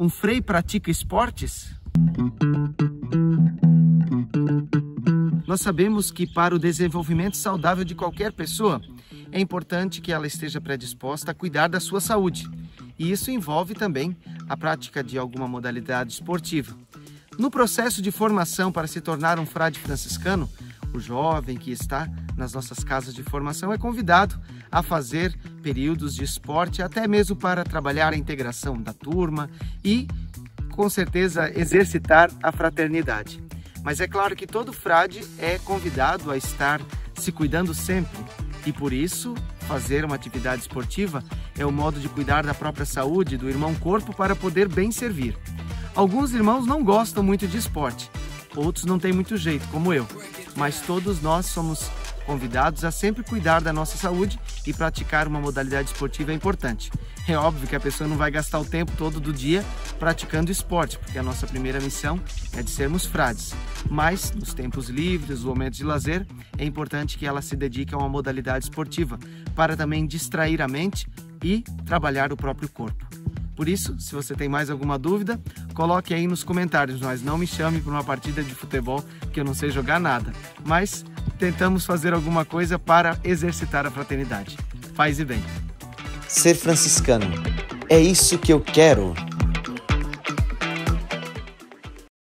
um frei pratica esportes? Nós sabemos que para o desenvolvimento saudável de qualquer pessoa, é importante que ela esteja predisposta a cuidar da sua saúde. E isso envolve também a prática de alguma modalidade esportiva. No processo de formação para se tornar um frade franciscano, o jovem que está nas nossas casas de formação é convidado a fazer períodos de esporte, até mesmo para trabalhar a integração da turma e, com certeza, exercitar a fraternidade. Mas é claro que todo frade é convidado a estar se cuidando sempre e por isso fazer uma atividade esportiva é o modo de cuidar da própria saúde do irmão corpo para poder bem servir. Alguns irmãos não gostam muito de esporte, outros não têm muito jeito, como eu, mas todos nós somos convidados a sempre cuidar da nossa saúde e praticar uma modalidade esportiva é importante. É óbvio que a pessoa não vai gastar o tempo todo do dia praticando esporte, porque a nossa primeira missão é de sermos frades. Mas nos tempos livres, nos momentos de lazer, é importante que ela se dedique a uma modalidade esportiva para também distrair a mente e trabalhar o próprio corpo. Por isso, se você tem mais alguma dúvida, coloque aí nos comentários, mas não me chame para uma partida de futebol que eu não sei jogar nada. Mas tentamos fazer alguma coisa para exercitar a fraternidade. Paz e bem. Ser franciscano. É isso que eu quero.